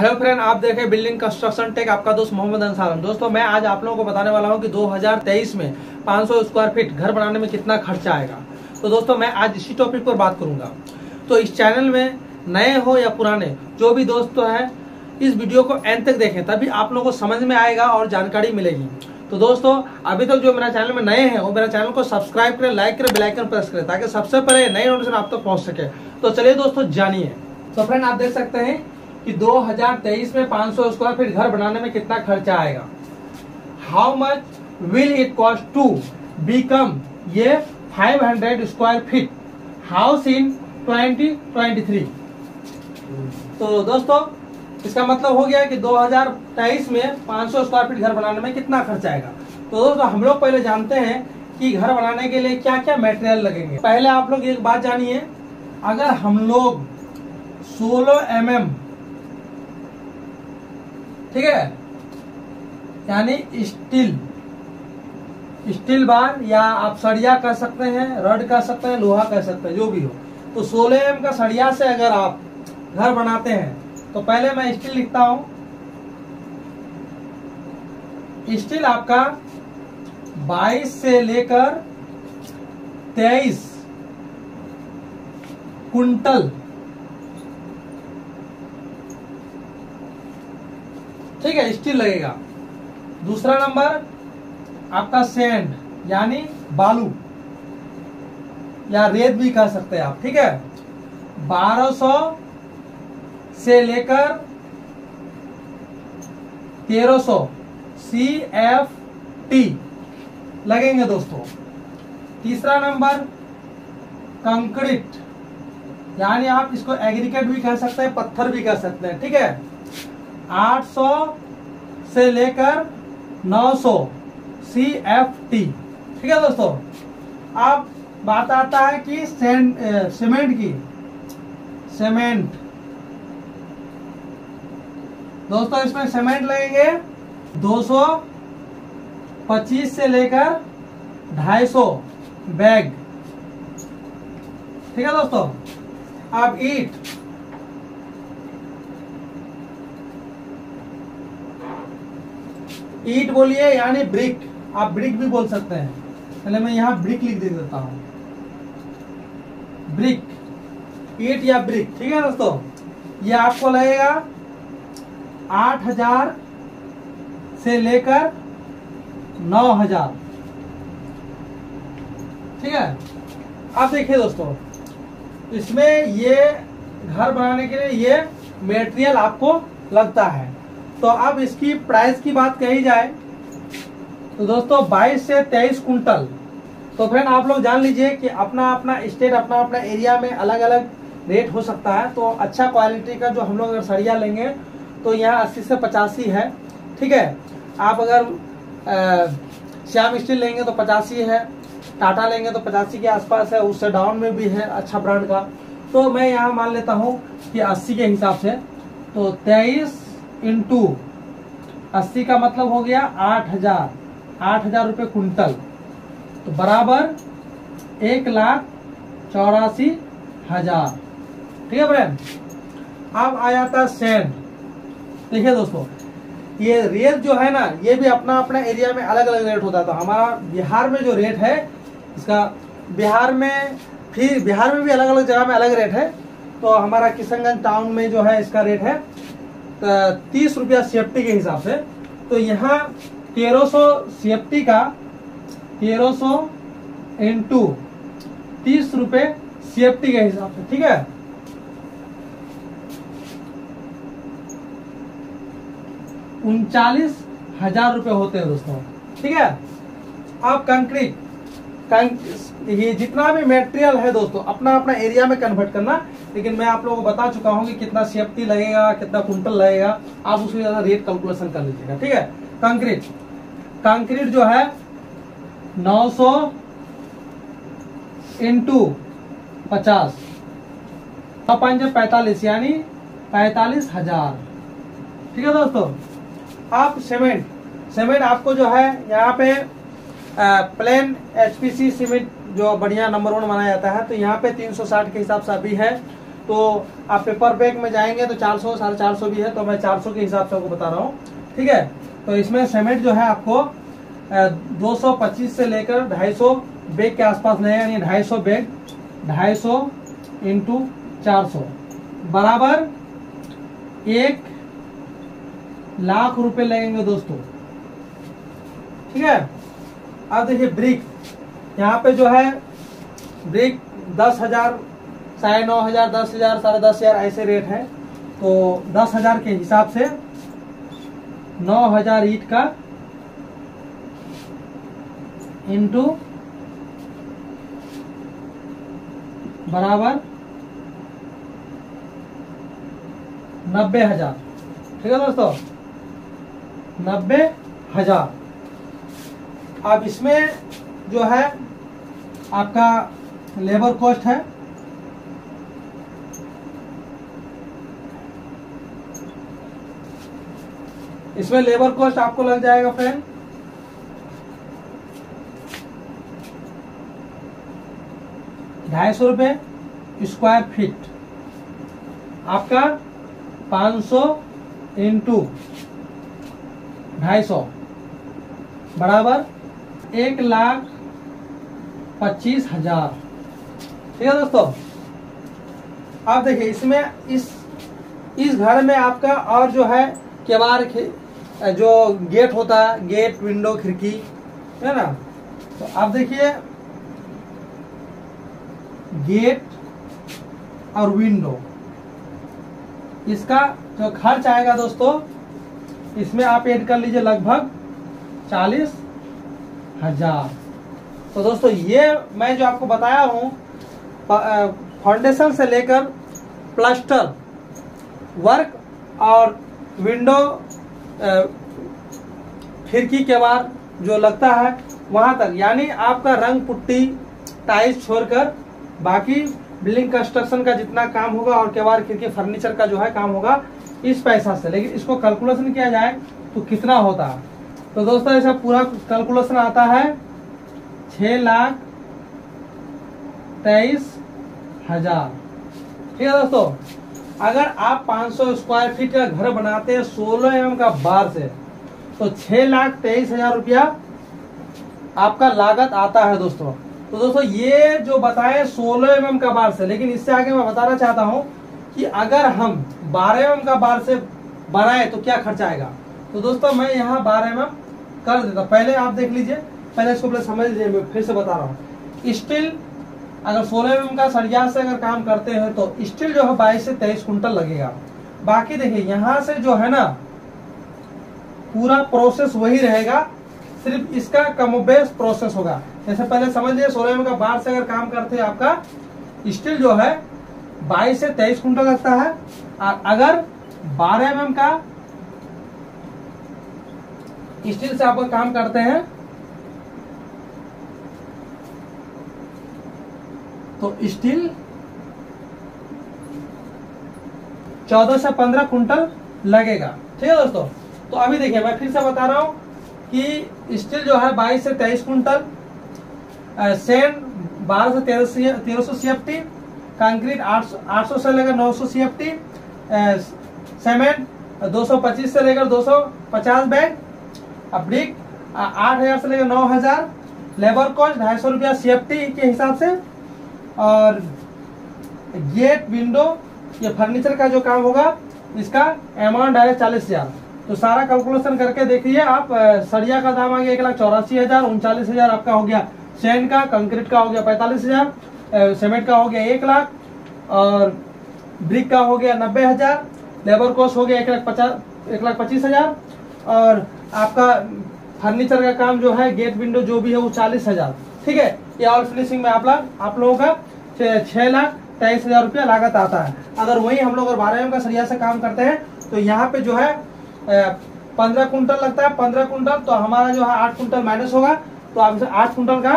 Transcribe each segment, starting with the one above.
Hello friend, आप देखें building construction take, आपका दोस्त मोहम्मद अंसारम दोस्तों, मैं आज आप लोगों को बताने वाला हूँ कि 2023 में 500 स्क्वायर फीट घर बनाने में कितना खर्चा आएगा। तो दोस्तों, मैं आज इसी टॉपिक पर बात करूँगा। तो इस चैनल में नए हो या पुराने, जो भी दोस्त है, इस वीडियो को एंड तक देखें, तभी आप लोगों को समझ में आएगा और जानकारी मिलेगी। तो दोस्तों, अभी तक जो मेरा चैनल में नए हैं, वो मेरा चैनल को सब्सक्राइब करें लाइक करें बेलाइकन प्रेस करें, ताकि सबसे पहले नई नोटिफिकेशन आप तक पहुँच सके। तो चलिए दोस्तों, जानिए। तो फ्रेंड आप देख सकते हैं कि 2023 में 500 स्क्वायर फीट घर बनाने में कितना खर्चा आएगा? How much will it cost to become ये 500 स्क्वायर फीट हाउस इन 2023 तो दोस्तों इसका मतलब हो गया कि 2023 में 500 स्क्वायर फीट घर बनाने में कितना खर्चा आएगा? तो दोस्तों हम लोग पहले जानते हैं कि घर बनाने के लिए क्या क्या मटेरियल लगेंगे। पहले आप लोग एक बात जानिए अगर हम लोग 16 एम mm, ठीक है? यानी स्टील। स्टील बार या आप सड़िया कह सकते हैं, रड कह सकते हैं, लोहा कह सकते हैं, जो भी हो। तो 16 एम का सड़िया से अगर आप घर बनाते हैं तो पहले मैं स्टील लिखता हूँ। स्टील आपका 22 से लेकर 23 कुंटल ठीक है स्टील लगेगा। दूसरा नंबर आपका सैंड यानी बालू। या रेत भी कह सकते हैं आप, ठीक है? 1200 से लेकर 1300 सी एफ़ टी लगेंगे दोस्तों। तीसरा नंबर कंक्रीट यानी आप इसको एग्रीकेट भी कह सकते हैं, पत्थर भी कह सकते हैं, ठीक है? 800 से लेकर 900 सी एफ़ टी ठीक है दोस्तों? अब बात आता है कि सीमेंट की। सीमेंट। दोस्तों, इसमें सीमेंट लगेंगे 225 से लेकर 250 बैग। ठीक है दोस्तों? अब ईट। ईट बोलिए, यानी ब्रिक। आप ब्रिक भी बोल सकते हैं। पहले मैं यहाँ ब्रिक लिख दे देता हूँ। ब्रिक। ईट या ब्रिक, ठीक है दोस्तों? ये आपको लगेगा आठ हज़ार से लेकर नौ हज़ार। ठीक है? अब देखिए दोस्तों, इसमें ये घर बनाने के लिए ये मेटेरियल आपको लगता है। तो अब इसकी प्राइस की बात कही जाए तो दोस्तों 22 से 23 कुंटल। तो फ्रेंड आप लोग जान लीजिए कि अपना अपना स्टेट अपना अपना एरिया में अलग अलग रेट हो सकता है। तो अच्छा क्वालिटी का जो हम लोग अगर सरिया लेंगे तो यहाँ अस्सी से पचासी है। ठीक है? आप अगर श्याम स्टील लेंगे तो पचासी है, टाटा लेंगे तो पचासी के आसपास है, उससे डाउन में भी है अच्छा ब्रांड का। तो मैं यहाँ मान लेता हूँ कि अस्सी के हिसाब से। तो तेईस इंटू अस्सी का मतलब हो गया आठ हज़ार। आठ हज़ार रुपये कुंटल। तो बराबर एक लाख चौरासी हज़ार। ठीक है फ्रेंड अब आ जाता सैंड देखिए दोस्तों, ये रेट जो है ना, ये भी अपना अपना एरिया में अलग अलग रेट होता है। तो हमारा बिहार में जो रेट है, इसका बिहार में फिर बिहार में भी अलग अलग जगह में अलग रेट है। तो हमारा किशनगंज टाउन में जो है, इसका रेट है तीस रुपया सेफ्टी के हिसाब से। तो यहाँ तेरह सौ सेफ्टी का तेरह सौ इंटू तीस रुपए सेफ्टी के हिसाब से, ठीक है? उनचालीस हज़ार रुपए होते हैं दोस्तों, ठीक है? अब कंक्रीट ये जितना भी मटेरियल है दोस्तों अपना अपना एरिया में कन्वर्ट करना। लेकिन मैं आप लोगों को बता चुका हूँ कि कितना सेफ्टी लगेगा, कितना कुंटल लगेगा, आप उसके ज़्यादा रेट कैलकुलेशन कर लीजिएगा, ठीक है? कंक्रीट कंक्रीट जो है 900 सौ इंटू पचास। पंच पैतालीस, यानी पैतालीस हज़ार। ठीक है दोस्तों? आप सीमेंट सीमेंट आपको जो है, यहाँ पे प्लेन एचपीसी सीमेंट जो बढ़िया नंबर वन माना जाता है तो यहाँ पे 360 के हिसाब से अभी है। तो आप पेपर बैग में जाएँगे तो 400 साढ़े चार सौ भी है तो मैं 400 के हिसाब से आपको बता रहा हूँ। ठीक है? तो इसमें सीमेंट जो है आपको अ, 225 से लेकर 250 बैग के आसपास लगेगा यानी 250 बैग 250 इंटू चार बराबर एक लाख रुपए लगेंगे दोस्तों। ठीक है? अब देखिए ब्रिक। यहाँ पे जो है, ब्रिक दस हज़ार, साढ़े नौ हज़ार, दस हज़ार, साढ़े दस हज़ार ऐसे रेट है। तो दस हज़ार के हिसाब से नौ हज़ार ईट का इंटू बराबर नब्बे हज़ार। ठीक है दोस्तों? नब्बे हज़ार। अब इसमें जो है, आपका लेबर कॉस्ट है। इसमें लेबर कॉस्ट आपको लग जाएगा फ्रेंड ढाई सौ रुपये स्क्वायर फीट आपका पाँच सौ इंटू ढाई सौ। बराबर एक लाख पच्चीस हज़ार। ठीक है दोस्तों? आप देखिए, इसमें इस इस घर में आपका और जो है केवार जो गेट होता है, गेट, विंडो, खिड़की, है ना? तो आप देखिए, गेट और विंडो। इसका जो खर्च आएगा दोस्तों, इसमें आप ऐड कर लीजिए लगभग चालीस हज़ार। तो दोस्तों, ये मैं जो आपको बताया हूँ फाउंडेशन से लेकर प्लास्टर वर्क और विंडो खिड़की के बार जो लगता है, वहाँ तक। यानी आपका रंग, पुट्टी टाइल्स छोड़कर बाकी बिल्डिंग कंस्ट्रक्शन का जितना काम होगा और केवार खिड़की फर्नीचर का जो है काम होगा, इस पैसा से। लेकिन इसको कैलकुलेशन किया जाए तो कितना होता है? तो दोस्तों, ऐसा पूरा कैलकुलेशन आता है छ लाख तेईस हज़ार। ठीक है दोस्तों, अगर आप 500 स्क्वायर फीट का घर बनाते हैं 16 एम का बार से तो छह लाख तेईस हज़ार रुपया आपका लागत आता है दोस्तों। तो दोस्तों, ये जो बताए 16 एम का बार से, लेकिन इससे आगे मैं बताना चाहता हूँ कि अगर हम 12 एम का बार से बनाए तो क्या खर्चा आएगा? तो दोस्तों, मैं यहाँ 12 एम कर देता। पहले आप देख लीजिए, पहले इसको पहले समझ लीजिए, मैं फिर से बता रहा हूँ। स्टील, अगर 16 एम का सरिया से अगर काम करते हैं तो स्टील जो है बाईस से तेईस कुंटल लगेगा। बाकी देखिए, यहाँ से जो है ना, पूरा प्रोसेस वही रहेगा, सिर्फ़ इसका कमोबेश प्रोसेस होगा। जैसे पहले समझ लीजिए, सोलह एम का बार से अगर काम करते हैं आपका, स्टील जो है बाईस से तेईस कुंटल लगता है। और अगर बारह एम का स्टील से आप काम करते हैं। तो स्टील चौदह से पंद्रह कुंटल लगेगा। ठीक है दोस्तों? तो अभी देखिए, मैं फिर से बता रहा हूँ कि स्टील जो है बाईस से तेईस कुंटल सेंड बारह से तेरह तेरह सौ सी कंक्रीट आठ सौ से लेकर नौ सौ सी, सीमेंट दो सौ पच्चीस से लेकर दो सौ पचास बैग ब्रिक आठ हज़ार से लेकर नौ हज़ार लेबर कॉस्ट ढाई सौ रुपया सी एफ़ टी के हिसाब से, और गेट विंडो ये फर्नीचर का जो काम होगा, इसका अमाउंट है चालीस हज़ार। तो सारा कैलकुलेशन करके देखिए आप सरिया का दाम आ गया एक लाख चौरासी हज़ार, उनचालीस हज़ार आपका हो गया। सैंड का कंक्रीट का हो गया पैंतालीस हज़ार सीमेंट का हो गया एक लाख, और ब्रिक का हो गया नब्बे हज़ार लेबर कॉस्ट हो गया एक लाख पचास एक लाख पच्चीस हज़ार, और आपका फर्नीचर का काम जो है गेट विंडो जो भी है वो चालीस हज़ार। ठीक है? ये ऑल फिनिशिंग में आप लोग आप लोगों का छह लाख तेईस हज़ार रुपया लागत आता है। अगर वही हम लोग बारह एम का सरिया से काम करते हैं तो यहाँ पे जो है पंद्रह कुंटल लगता है, पंद्रह कुंटल तो हमारा जो है आठ कुंटल माइनस होगा तो आप आठ कुंटल का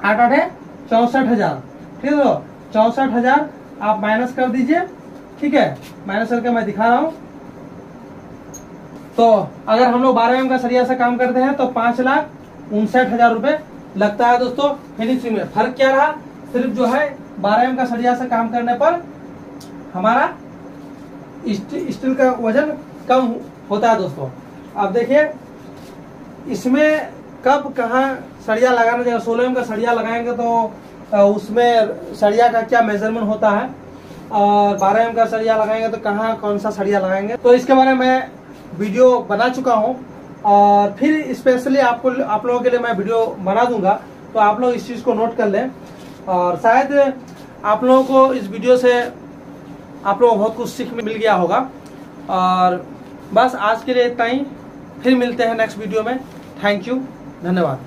आठ आठ है, चौसठ हज़ार। ठीक है? चौसठ हज़ार आप माइनस कर दीजिए। ठीक है? माइनस करके मैं दिखा रहा हूँ। तो अगर हम लोग बारह एम का सरिया से काम करते हैं तो पाँच लाख उनसठ हज़ार रुपए लगता है दोस्तों फिनिशिंग में। फ़र्क क्या रहा? सिर्फ़ जो है बारह एम का सरिया से काम करने पर हमारा स्टील का वज़न कम होता है दोस्तों। अब देखिए, इसमें कब कहाँ सरिया लगाना चाहिए? सोलह एम का सरिया लगाएँगे तो उसमें सरिया का क्या मेज़रमेंट होता है? और बारह एम का सरिया लगाएँगे तो कहाँ, कौन सा सरिया लगाएँगे? तो इसके बारे में वीडियो बना चुका हूँ और फिर स्पेशली आपको, आप लोगों के लिए मैं वीडियो बना दूँगा। तो आप लोग इस चीज़ को नोट कर लें। और शायद आप लोगों को इस वीडियो से आप लोगों को बहुत कुछ सीख मिल गया होगा। और बस आज के लिए इतना ही। फिर मिलते हैं नेक्स्ट वीडियो में। थैंक यू धन्यवाद।